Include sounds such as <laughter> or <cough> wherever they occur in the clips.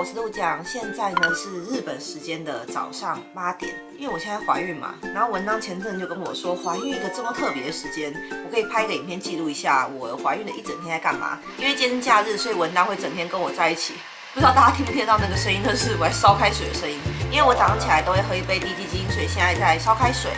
我是陆讲，现在呢是日本时间的早上八点，因为我现在怀孕嘛，然后文当前阵就跟我说，怀孕一个这么特别的时间，我可以拍个影片记录一下我怀孕的一整天在干嘛。因为今天假日，所以文当会整天跟我在一起。不知道大家听不听到那个声音？那是我在烧开水的声音。因为我早上起来都会喝一杯低基精水，现在在烧开水。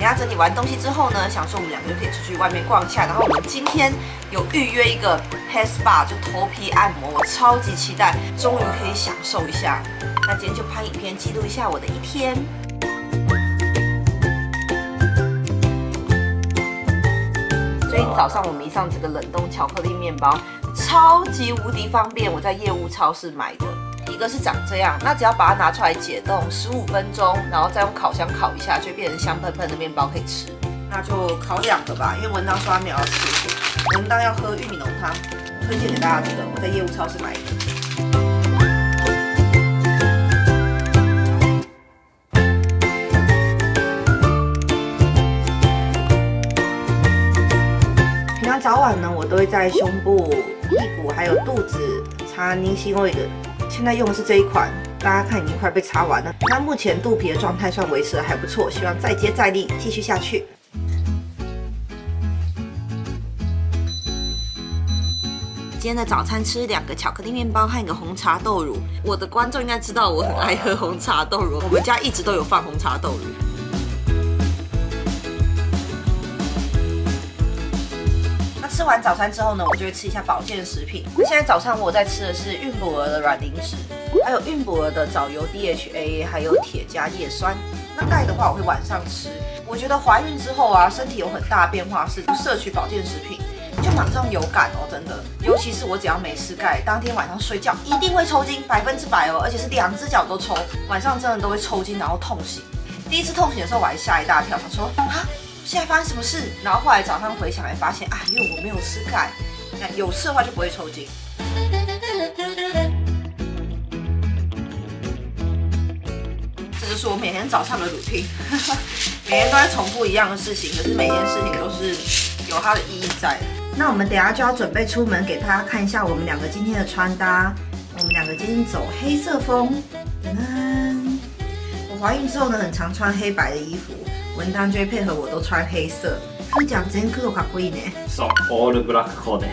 等下整理完东西之后呢，想说我们两个就可以出去外面逛一下。然后我们今天有预约一个 hair spa，就头皮按摩，我超级期待，终于可以享受一下。那今天就拍影片记录一下我的一天。最近早上我迷上这个冷冻巧克力面包。超级无敌方便，我在业务超市买的，个是长这样，那只要把它拿出来解冻十五分钟，然后再用烤箱烤一下，就变成香喷喷的面包可以吃。那就烤两个吧，因为文当说他没有要吃，文当要喝玉米浓汤，推荐给大家这个，我在业务超市买的。平常早晚呢，我都会在胸部。屁股还有肚子擦凝心味的，现在用的是这一款，大家看已经快被擦完了。那目前肚皮的状态算维持的还不错，希望再接再厉，继续下去。今天的早餐吃两个巧克力面包和一个红茶豆乳。我的观众应该知道我很爱喝红茶豆乳，我们家一直都有放红茶豆乳。吃完早餐之后呢，我就会吃一下保健食品。现在早餐我在吃的是孕补儿的软磷脂，还有孕补儿的藻油 DHA，还有铁加叶酸。那钙的话，我会晚上吃。我觉得怀孕之后啊，身体有很大变化，是不摄取保健食品就马上有感哦，真的。尤其是我只要没吃钙，当天晚上睡觉一定会抽筋，百分之百哦，而且是两只脚都抽，晚上真的都会抽筋，然后痛醒。第一次痛醒的时候，我还吓一大跳，我说啊。现在发生什么事？然后后来早上回想，才发现啊，因为我没有吃钙，那有吃的话就不会抽筋。这就是我每天早上的 routine，<laughs> 每天都在重复一样的事情，可是每件事情都是有它的意义在。那我们等下就要准备出门，给大家看一下我们两个今天的穿搭。我们两个今天走黑色风。我怀孕之后呢，很常穿黑白的衣服。文丹就会配合我，都穿黑色。副讲真可卡贵呢。So all black code。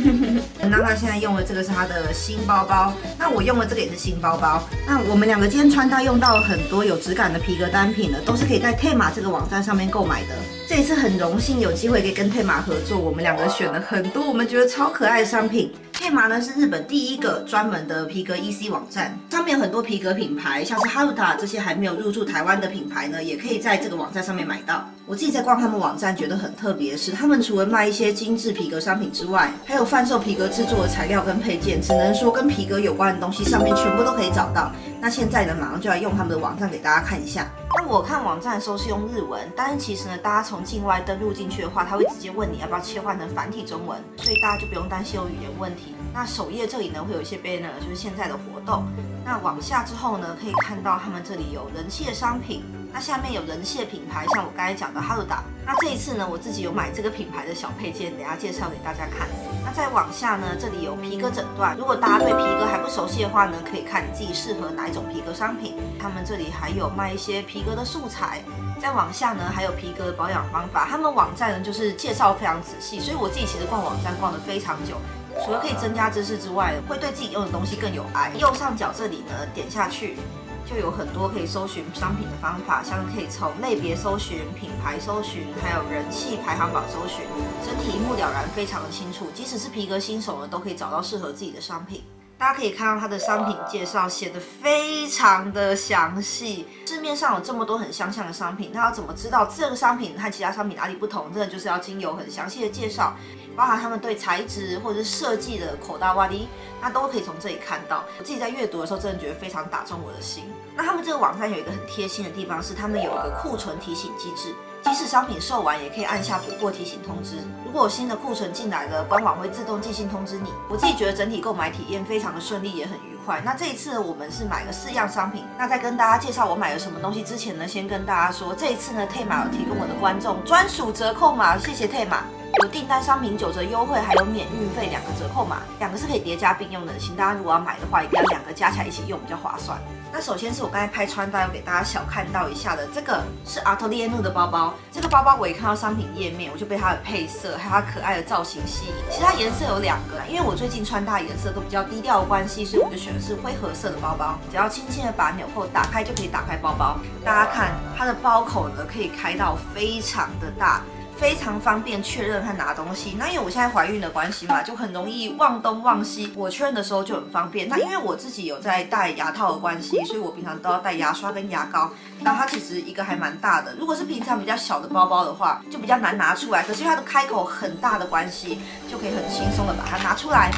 <laughs> 文当他现在用的这个是他的新包包，那我用的这个也是新包包。那我们两个今天穿搭用到了很多有质感的皮革单品的，都是可以在 Tema 这个网站上面购买的。这一次很荣幸有机会可以跟 Tema 合作，我们两个选了很多我们觉得超可爱的商品。佩麻呢是日本第一个专门的皮革 EC 网站，上面有很多皮革品牌，像是 Haruta 这些还没有入驻台湾的品牌呢，也可以在这个网站上面买到。我自己在逛他们网站，觉得很特别，是他们除了卖一些精致皮革商品之外，还有贩售皮革制作的材料跟配件，只能说跟皮革有关的东西上面全部都可以找到。那现在呢，马上就来用他们的网站给大家看一下。那我看网站的时候是用日文，但是其实呢，大家从境外登录进去的话，他会直接问你要不要切换成繁体中文，所以大家就不用担心有语言问题。那首页这里呢会有一些 banner，就是现在的活动。那往下之后呢，可以看到他们这里有人气的商品。那下面有人气的品牌，像我刚才讲的 h 达。那这一次呢，我自己有买这个品牌的小配件，等下介绍给大家看。那再往下呢，这里有皮革诊断。如果大家对皮革还不熟悉的话呢，可以看你自己适合哪一种皮革商品。他们这里还有卖一些皮革的素材。再往下呢，还有皮革的保养方法。他们网站呢就是介绍非常仔细，所以我自己其实逛网站逛得非常久。除了可以增加知识之外，会对自己用的东西更有爱。右上角这里呢，点下去。就有很多可以搜寻商品的方法，像可以从类别搜寻、品牌搜寻，还有人气排行榜搜寻，整体一目了然，非常的清楚。即使是皮革新手呢，都可以找到适合自己的商品。大家可以看到它的商品介绍写的非常的详细。市面上有这么多很相像的商品，那要怎么知道这个商品和其他商品哪里不同？真的就是要经由很详细的介绍。包含他们对材质或者是设计的口大洼地，那都可以从这里看到。我自己在阅读的时候，真的觉得非常打中我的心。那他们这个网站有一个很贴心的地方，是他们有一个库存提醒机制，即使商品售完，也可以按下补货提醒通知。如果有新的库存进来了，官网会自动寄信通知你。我自己觉得整体购买体验非常的顺利，也很愉快。那这一次我们是买了四样商品。那在跟大家介绍我买了什么东西之前呢，先跟大家说，这一次呢，退马有提供我的观众专属折扣码，谢谢退马。有订单商品九折优惠，还有免运费两个折扣码，两个是可以叠加并用的，请大家如果要买的话，一定要两个加起来一起用比较划算。那首先是我刚才拍穿搭要给大家小看到一下的，这个是阿托利耶诺的包包。这个包包我一看到商品页面，我就被它的配色还有它可爱的造型吸引。其实它颜色有两个，因为我最近穿搭颜色都比较低调的关系，所以我就选的是灰褐色的包包。只要轻轻的把纽扣打开，就可以打开包包。大家看它的包口呢，可以开到非常的大。非常方便确认和拿东西。那因为我现在怀孕的关系嘛，就很容易忘东忘西。我确认的时候就很方便。那因为我自己有在戴牙套的关系，所以我平常都要带牙刷跟牙膏。然后它其实一个还蛮大的。如果是平常比较小的包包的话，就比较难拿出来。可是它的开口很大的关系，就可以很轻松的把它拿出来。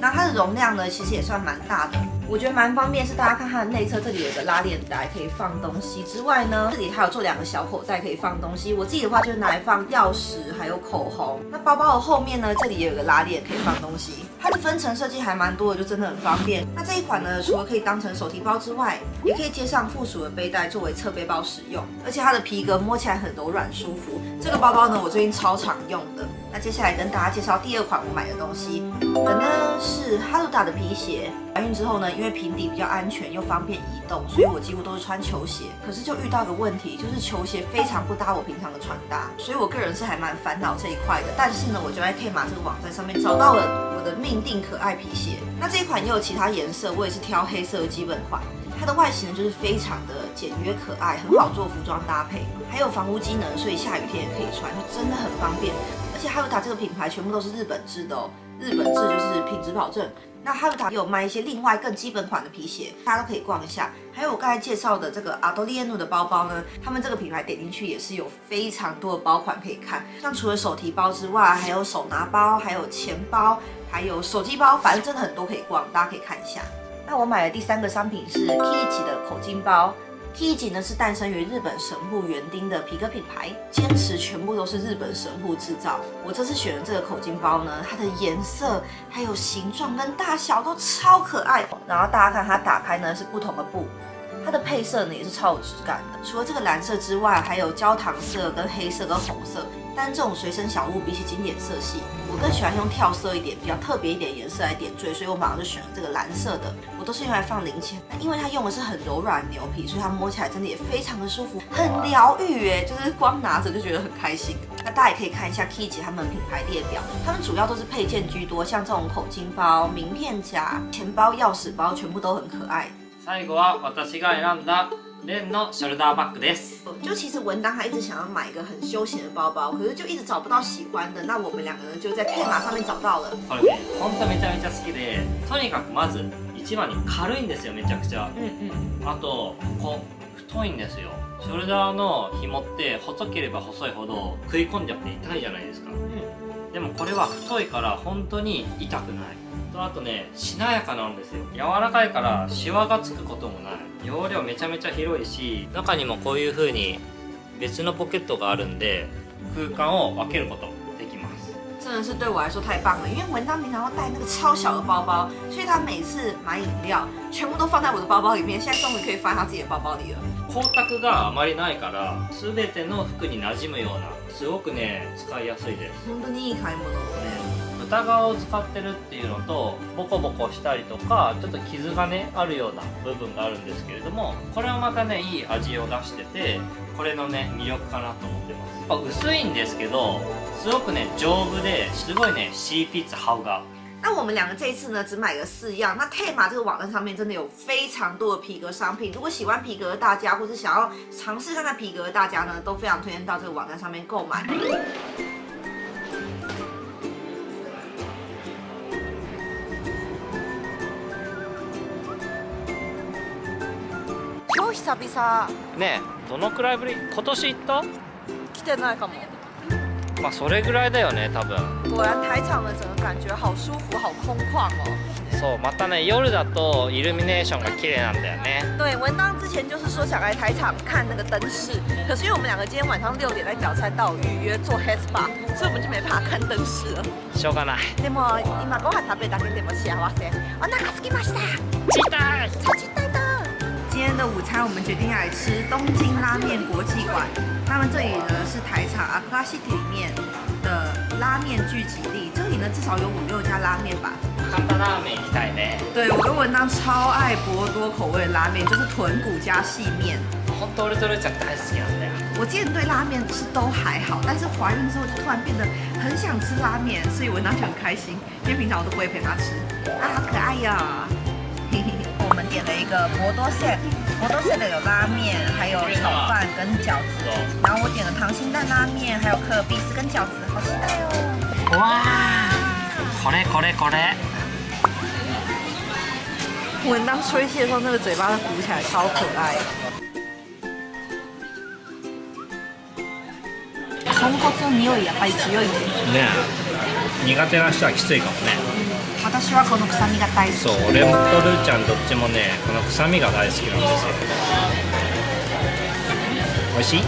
那它的容量呢，其实也算蛮大的。我觉得蛮方便，是大家看它内侧，这里有个拉链袋可以放东西之外呢，这里还有做两个小口袋可以放东西。我自己的话就是拿来放钥匙还有口红。那包包的后面呢，这里也有个拉链可以放东西。它的分层设计还蛮多的，就真的很方便。那这一款呢，除了可以当成手提包之外，也可以接上附属的背带作为侧背包使用。而且它的皮革摸起来很柔软舒服。这个包包呢，我最近超常用的。那接下来跟大家介绍第二款我买的东西，我呢是哈鲁达的皮鞋。怀孕之后呢，因为平底比较安全又方便移动，所以我几乎都是穿球鞋。可是就遇到个问题，就是球鞋非常不搭我平常的穿搭，所以我个人是还蛮烦恼这一块的。但是呢，我就在 K 马这个网站上面找到了我的命定可爱皮鞋。那这一款也有其他颜色，我也是挑黑色的基本款。它的外形呢就是非常的简约可爱，很好做服装搭配，还有防污机能，所以下雨天也可以穿，就真的很方便。而且哈鲁达这个品牌全部都是日本制的哦，日本制就是品质保证。那哈鲁达有卖一些另外更基本款的皮鞋，大家都可以逛一下。还有我刚才介绍的这个阿多利耶诺的包包呢，他们这个品牌点进去也是有非常多的包款可以看，像除了手提包之外，还有手拿包，还有钱包，还有手机包，反正真的很多可以逛，大家可以看一下。那我买的第三个商品是 Kiji 的口巾包。Kiji 呢是诞生于日本神户园丁的皮革品牌，坚持全部都是日本神户制造。我这次选的这个口巾包呢，它的颜色还有形状跟大小都超可爱。然后大家看它打开呢是不同的布，它的配色呢也是超有质感的。除了这个蓝色之外，还有焦糖色、跟黑色、跟红色。但这种随身小物比起经典色系，我更喜欢用跳色一点、比较特别一点颜色来点缀，所以我马上就选了这个蓝色的。我都是用来放零钱，那因为它用的是很柔软牛皮，所以它摸起来真的也非常的舒服，很疗愈哎，就是光拿着就觉得很开心。那大家也可以看一下 Kiji 他们品牌列表，他们主要都是配件居多，像这种口巾包、名片夹、钱包、钥匙包，全部都很可爱。最後は私が選んだレンのショルダーバッグです。就其实文当还一直想要买一个很休闲的包包，可是就一直找不到喜欢的。那我们两个人就在马上面找到了。これね、本当めちゃめちゃ好きで、とにかくまず一番に軽いんですよめちゃくちゃ。嗯嗯。あとこう太いんですよ。ショルダーの紐って細ければ細いほど食い込んじゃって痛いじゃないですか。でもこれは太いから本当に痛くない。とあとねしなやかなんですよ。柔らかいからシワがつくこともない。容量めちゃめちゃ広いし中にもこういう風に别のポケットがあるんで空間を分けることできます。真的是对我来说太棒了，因为文当平常要带那个超小的包包，所以他每次买饮料全部都放在我的包包里面，现在终于可以放在他自己的包包里了。光沢があまりないから全ての服に馴染むようなすごくね使いやすいです。本当にいい買い物をね豚側を使ってるっていうのとボコボコしたりとかちょっと傷がねあるような部分があるんですけれどもこれはまたねいい味を出しててこれのね魅力かなと思ってますやっぱ薄いんですけどすごくね丈夫ですごいね CP 值好が那我们两个这一次呢，只买了四样。那 t 马这个网站上面真的有非常多的皮革商品，如果喜欢皮革的大家，或是想要尝试看看皮革的大家呢，都非常推荐到这个网站上面购买。久々。ねどのくらいぶり？今年行った？来てないかも。まあそれぐらいだよね多分。果然台场的整个感觉好舒服好空旷哦。そうまたね夜だとイルミネーションが綺麗なんだよね。对文当之前就是说想来台场看那个灯饰。可是因为我们两个今天晚上六点在预约做 head spa 所以我们就没办法看灯饰了。しょうがない。でも今ご飯食べただけでも幸せ。お腹すきました今天的午餐，我们决定来吃东京拉面国际馆。他们这里呢是台场 Aqua City 里面的 拉面聚集地，这里呢至少有五六家拉面吧。簡単ラーメン行きたいね对我跟文当超爱博多口味的拉面，就是豚骨加细面。本当俺とルーちゃん大好きなんだよ我之前对拉面是都还好，但是怀孕之后就突然变得很想吃拉面，所以文当就很开心，因为平常我都不会陪她吃。啊，好可爱呀、嘿嘿嘿 我们点了一个博多 set，博多 set 有拉面，还有炒饭跟饺子。然后我点了溏心蛋拉面，还有可尔必斯跟饺子，好期待哦！わあこれこれこれ文当吹气的时候，那个嘴巴都鼓起来，超可爱。豚骨の匂いやっぱり強いね。ねえ苦手な人はきついかもね 私はこの臭みが大好き。そう俺とルーちゃんどっちもねこの臭みが大好きなんですよ美味しい？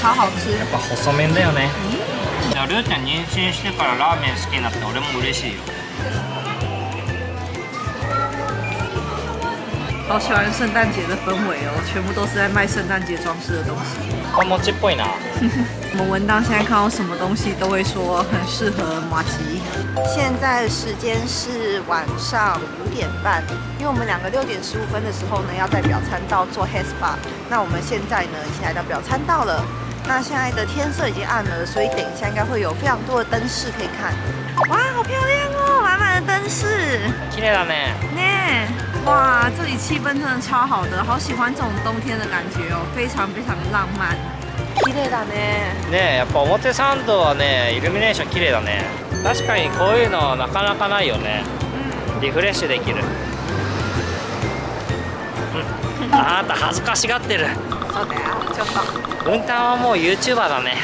超好吃。やっぱ細麺だよねいやルーちゃん妊娠してからラーメン好きになって俺も嬉しいよ好喜欢圣诞节的氛围哦，全部都是在卖圣诞节装饰的东西。こんもちっぽいな <laughs> 我们文档现在看到什么东西都会说很适合马吉。现在时间是晚上五点半，因为我们两个六点十五分的时候呢要在表参道做 h e s p a 那我们现在呢已经来到表参道了。那现在的天色已经暗了，所以等一下应该会有非常多的灯饰可以看。哇，好漂亮哦，满满的灯饰。綺麗だね呢，哇，这里气氛真的超好的，好喜欢这种冬天的感觉哦，非常非常浪漫。綺麗だね。ねえやっぱ表参道はねイルミネーション綺麗だね。確かにこういうのなかなかないよね。リフレッシュできる。うん。<laughs> あなた恥ずかしがってる。そうだよ、ちょっと。うんたんはもう YouTuber だね。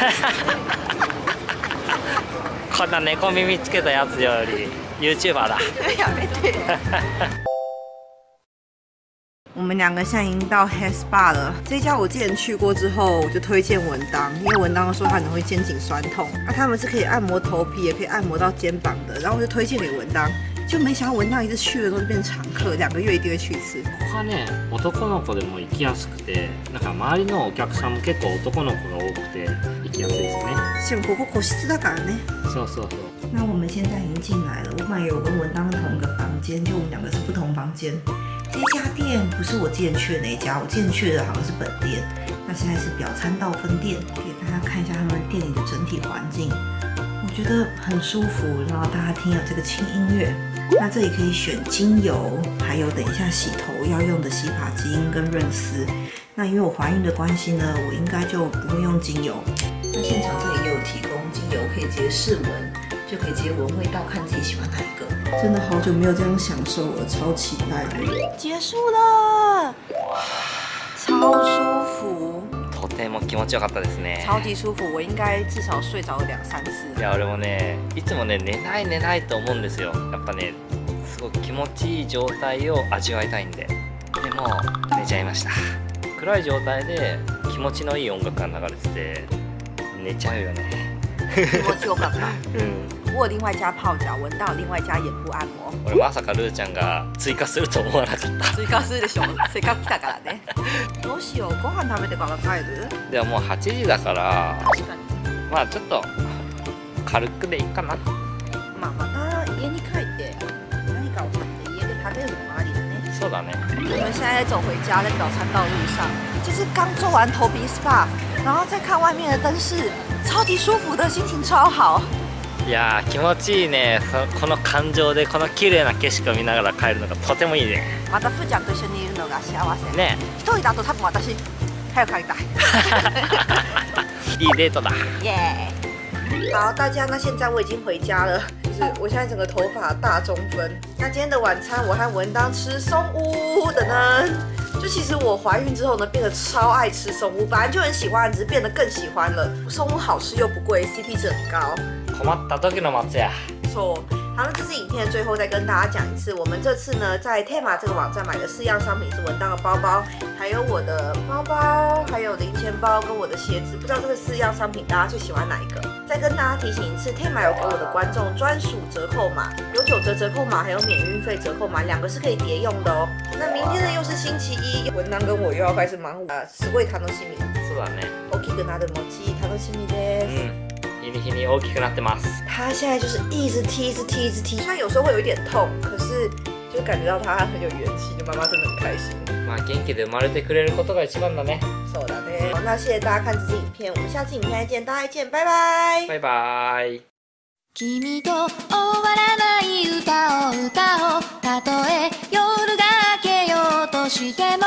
<laughs> こんな猫耳つけたやつより YouTuber だ。<laughs> やめて。我们两个现在已经到 Hair Spa 了。这家我之前去过之后，我就推荐文当，因为文当说他可能会肩颈酸痛，那、他们是可以按摩头皮，也可以按摩到肩膀的。然后我就推荐给文当，就没想到文当一次去了之后就变常客，两个月一定会去一次。ここはね男の子でも行きやすくてなんか周りのお客さんも結構男の子が多くて行きやすいですね像婆婆口湿的感呢。そうそうそう那我们现在已经进来了，我本来有跟文当同一个房间，就我们两个是不同房间。 这家店不是我之前去的那一家，我之前去的好像是本店，那现在是表参道分店，给大家看一下他们店里的整体环境，我觉得很舒服，然后大家听有这个轻音乐。那这里可以选精油，还有等一下洗头要用的洗发精跟润丝。那因为我怀孕的关系呢，我应该就不会用精油。那现场这里也有提供精油，可以直接试闻，就可以直接闻味道，看自己喜欢哪一个。真的好久没有这样享受了，超期待的。结束了，超舒服，とても気持ちよかったですね超级舒服，我应该至少睡着了两三次。いや俺もねいつもね寝ない寝ないと思うんですよやっぱねすごく気持ちいい状態を味わいたいんででも寝ちゃいました暗い状態で気持ちのいい音楽が流れてて寝ちゃうよね気持ちよかった。<laughs> うん我有另外加泡脚，闻到另外加眼部按摩。俺まさかルーちゃん<laughs> が追加すると思わなかった追加するでしょ。せっかく来たからね。どうしよう、ご飯食べてから帰る？でももう8時だから確かに。まあちょっと軽くでいいかなまあまた家に帰って何かを買って家で食べるのもありだね。そうだね我们现在走回家，在表参道路上，就是刚做完头皮 SPA，然后再看外面的灯饰，超级舒服的，心情超好。 いやー気持ちいいねそこの感情でこの綺麗な景色を見ながら帰るのがとてもいいねまたふーちゃんと一緒にいるのが幸せ。ね一人だと多分私早く帰りたい。<laughs> いいデートだ耶！好，大家，那现在我已经回家了，就是我现在整个头发大中分。那今天的晚餐，我和文当吃松屋的呢？就其实我怀孕之后呢，变得超爱吃松屋，本来就很喜欢，只是变得更喜欢了。松屋好吃又不贵，CP 值很高。困った時の松屋错。好，那这次影片的最后再跟大家讲一次，我们这次呢在 Tema 这个网站买的四样商品是文当的包包，还有我的包包，还有零钱包跟我的鞋子。不知道这个四样商品大家最喜欢哪一个？再跟大家提醒一次，Tema 有给我的观众专属折扣码，有九折折扣码，还有免运费折扣码，两个是可以叠用的哦。那明天呢又是星期一，文当跟我又要开始忙呃，すごい楽しみ。そうだね OK， 一个拿的摩机，楽しみです。嗯， 日に日に大きくなってます。他现在就是一直踢，一直踢，一直踢。虽然有时候会有一点痛，可是就感觉到他很有元气，就妈妈真的很开心。まあ元気で生まれてくれることが一番だね。そうだね。那谢谢大家看这支影片，我们下次影片再见，大家再见，拜拜。拜拜。君と終わらない歌を歌おうたとえ夜が明けようとしても